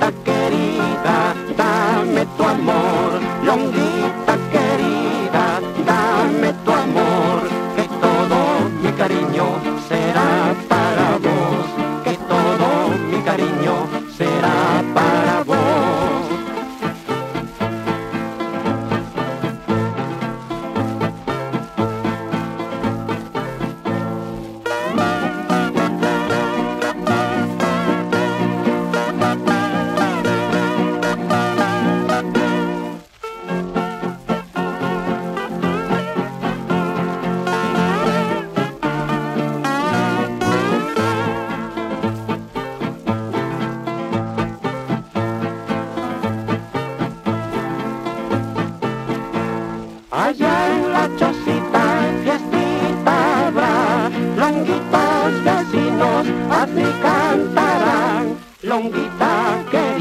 hasta Longuita querida,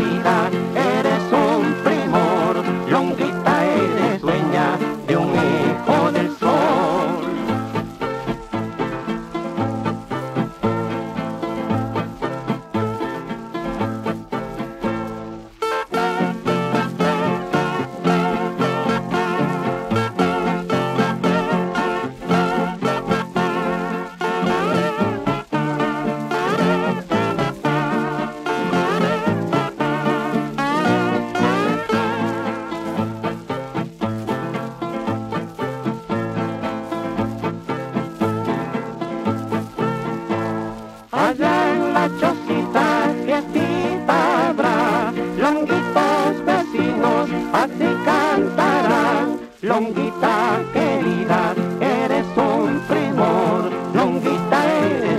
Longuita querida, eres un primor, Longuita eres